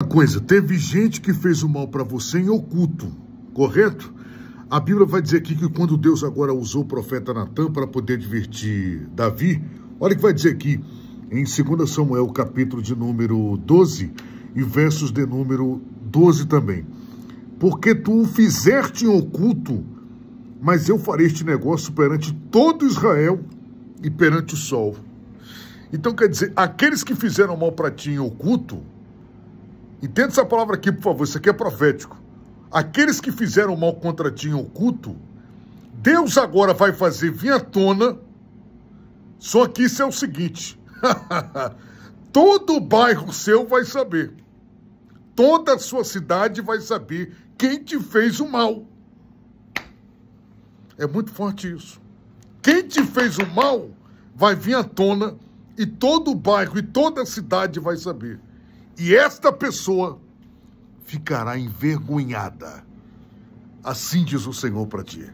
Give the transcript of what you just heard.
Uma coisa, teve gente que fez o mal para você em oculto, correto? A Bíblia vai dizer aqui que quando Deus agora usou o profeta Natan para poder advertir Davi, olha o que vai dizer aqui em 2 Samuel, capítulo de número 12 e versos de número 12 também. Porque tu o fizeste em oculto, mas eu farei este negócio perante todo Israel e perante o sol. Então quer dizer, aqueles que fizeram mal para ti em oculto, Entenda essa palavra aqui, por favor, isso aqui é profético. Aqueles que fizeram mal contra ti em oculto, Deus agora vai fazer vir à tona, só que isso é o seguinte, todo o bairro seu vai saber, toda a sua cidade vai saber quem te fez o mal. É muito forte isso. Quem te fez o mal vai vir à tona e todo o bairro e toda a cidade vai saber. E esta pessoa ficará envergonhada. Assim diz o Senhor para ti.